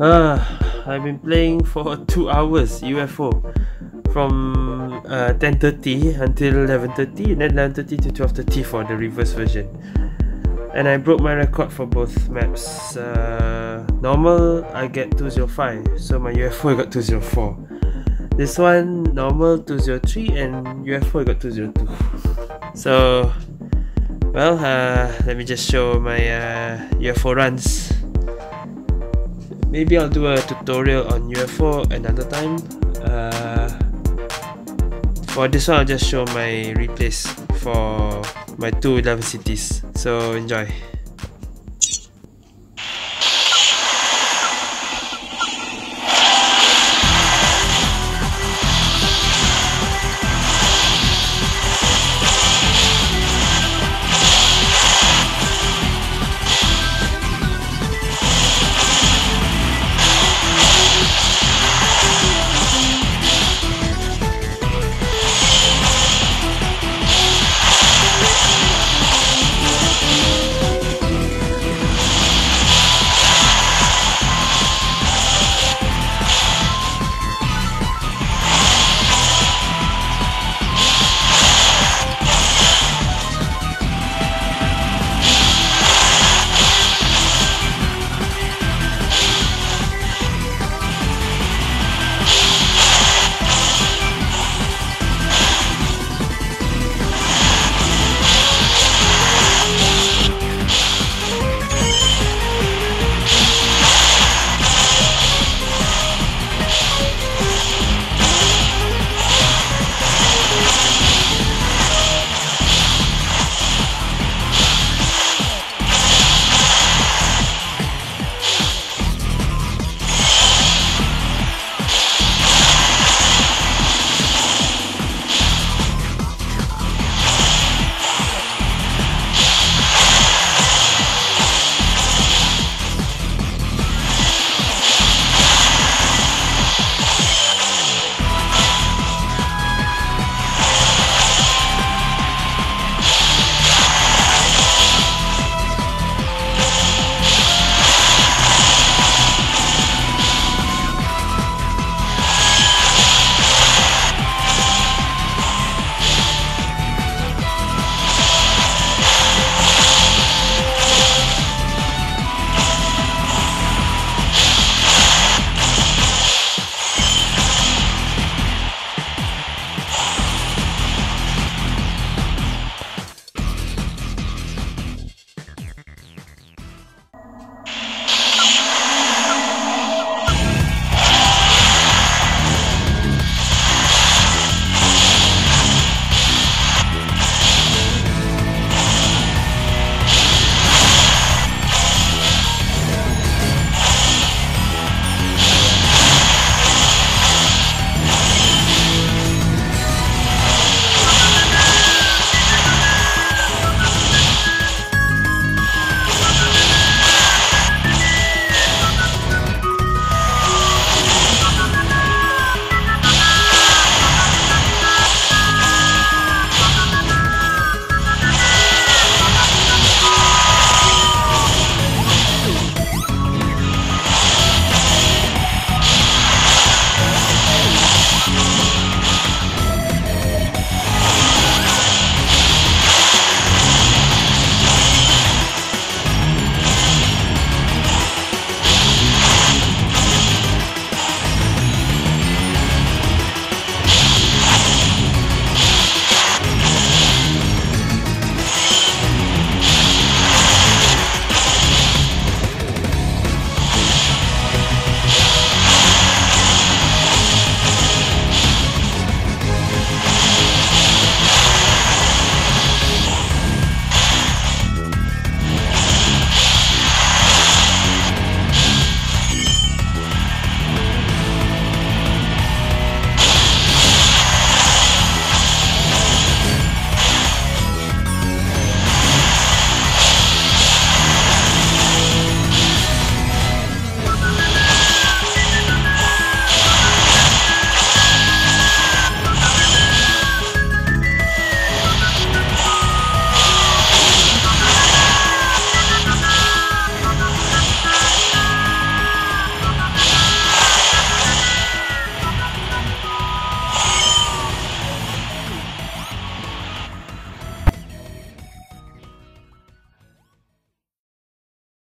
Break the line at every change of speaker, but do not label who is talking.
Uh, I've been playing for 2 hours UFO from uh, 10.30 until 11.30 and then 11.30 to 12.30 for the reverse version. And I broke my record for both maps. Uh, normal, I get 205, so my UFO got 204. This one, normal 203 and UFO got 202. So, well, uh, let me just show my uh, UFO runs. Maybe I'll do a tutorial on UFO another time. Uh, for this one, I'll just show my replays for my two 11 cities. So enjoy.